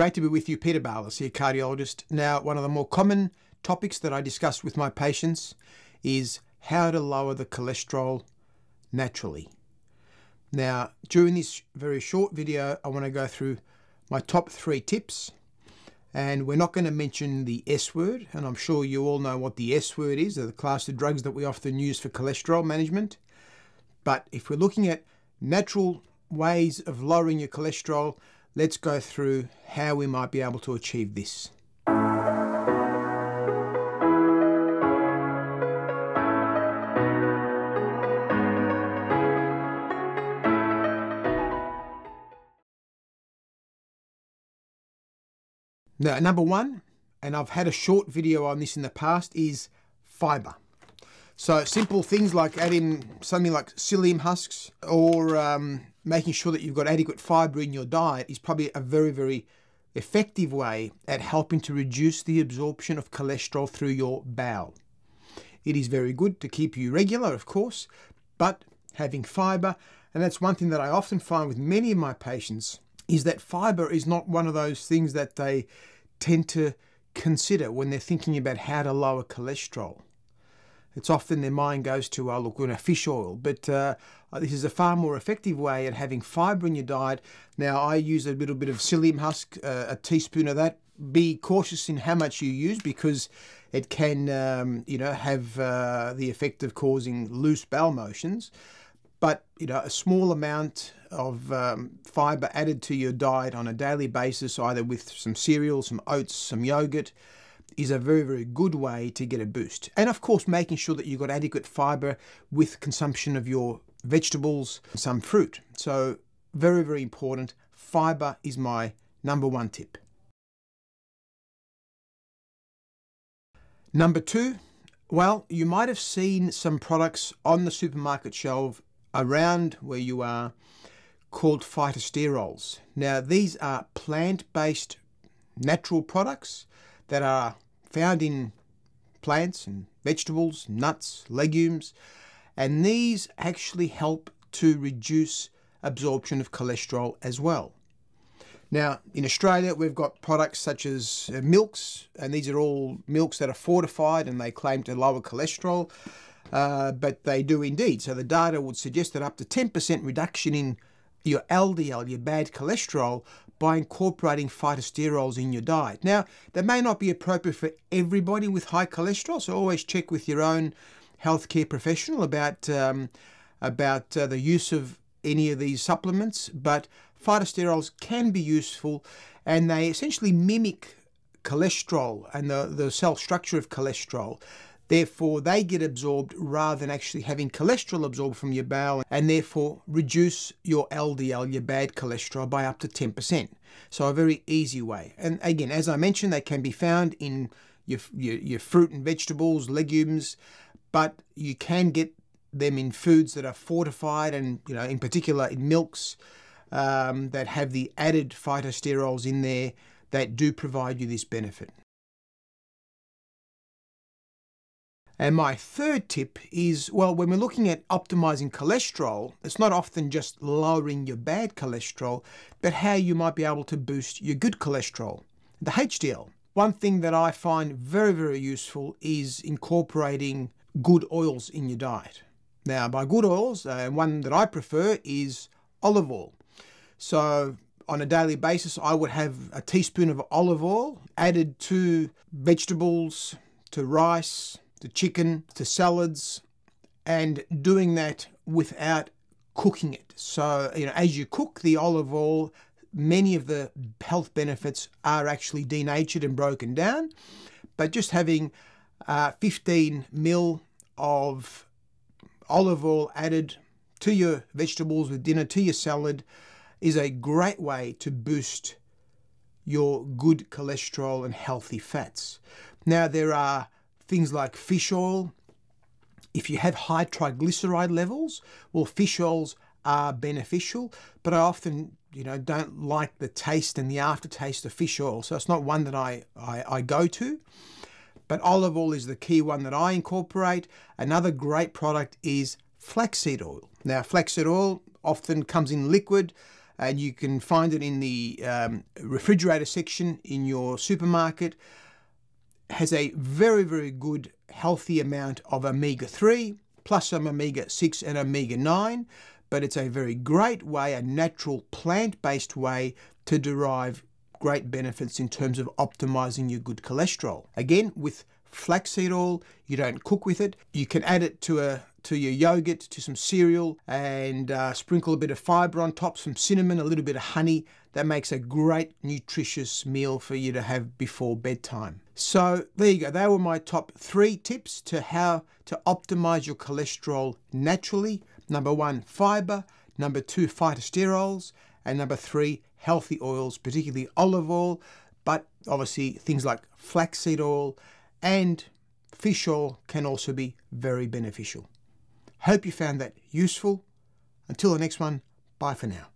Great to be with you, Peter Barlis here, cardiologist. Now, one of the more common topics that I discuss with my patients is how to lower the cholesterol naturally. Now, during this very short video, I want to go through my top three tips. And we're not going to mention the S word, and I'm sure you all know what the S word is, the class of drugs that we often use for cholesterol management. But if we're looking at natural ways of lowering your cholesterol, let's go through how we might be able to achieve this. Now, number one, and I've had a short video on this in the past, is fiber. So simple things like adding something like psyllium husks or um, making sure that you've got adequate fiber in your diet is probably a very, very effective way at helping to reduce the absorption of cholesterol through your bowel. It is very good to keep you regular, of course, but having fiber, and that's one thing that I often find with many of my patients, is that fiber is not one of those things that they tend to consider when they're thinking about how to lower cholesterol. It's often their mind goes to, oh, look, we're going to fish oil. But uh, this is a far more effective way at having fibre in your diet. Now, I use a little bit of psyllium husk, uh, a teaspoon of that. Be cautious in how much you use because it can, um, you know, have uh, the effect of causing loose bowel motions. But, you know, a small amount of um, fibre added to your diet on a daily basis, either with some cereal, some oats, some yogurt, is a very, very good way to get a boost. And of course, making sure that you've got adequate fibre with consumption of your vegetables, some fruit. So, very, very important. Fibre is my number one tip. Number two, well, you might have seen some products on the supermarket shelf around where you are called phytosterols. Now, these are plant based natural products that are found in plants and vegetables, nuts, legumes, and these actually help to reduce absorption of cholesterol as well. Now, in Australia, we've got products such as uh, milks, and these are all milks that are fortified and they claim to lower cholesterol, uh, but they do indeed. So the data would suggest that up to 10% reduction in your LDL, your bad cholesterol, by incorporating phytosterols in your diet. Now, that may not be appropriate for everybody with high cholesterol, so always check with your own healthcare professional about um, about uh, the use of any of these supplements. But phytosterols can be useful, and they essentially mimic cholesterol and the, the cell structure of cholesterol. Therefore, they get absorbed rather than actually having cholesterol absorbed from your bowel and therefore reduce your LDL, your bad cholesterol, by up to 10%. So, a very easy way. And again, as I mentioned, they can be found in your, your, your fruit and vegetables, legumes, but you can get them in foods that are fortified and, you know, in particular in milks um, that have the added phytosterols in there that do provide you this benefit. And my third tip is well, when we're looking at optimizing cholesterol, it's not often just lowering your bad cholesterol, but how you might be able to boost your good cholesterol, the HDL. One thing that I find very, very useful is incorporating good oils in your diet. Now, by good oils, uh, one that I prefer is olive oil. So, on a daily basis, I would have a teaspoon of olive oil added to vegetables, to rice, to chicken, to salads, and doing that without cooking it. So, you know, as you cook the olive oil, many of the health benefits are actually denatured and broken down. But just having uh, 15 mil of olive oil added to your vegetables with dinner, to your salad, is a great way to boost your good cholesterol and healthy fats. Now, there are things like fish oil. If you have high triglyceride levels, well, fish oils are beneficial, but I often, you know, don't like the taste and the aftertaste of fish oil. So it's not one that I, I, I go to. But olive oil is the key one that I incorporate. Another great product is flaxseed oil. Now, flaxseed oil often comes in liquid. and you can find it in the um, refrigerator section in your supermarket. Has a very, very good, healthy amount of omega 3 plus some omega 6 and omega 9, but it's a very great way, a natural plant based way to derive great benefits in terms of optimizing your good cholesterol. Again, with flaxseed oil, you don't cook with it. You can add it to a to your yogurt, to some cereal, and uh, sprinkle a bit of fiber on top, some cinnamon, a little bit of honey. That makes a great nutritious meal for you to have before bedtime. So there you go. They were my top three tips to how to optimize your cholesterol naturally. Number one, fiber. Number two, phytosterols. And number three, healthy oils, particularly olive oil, but obviously things like flaxseed oil and fish oil can also be very beneficial. Hope you found that useful. Until the next one, bye for now.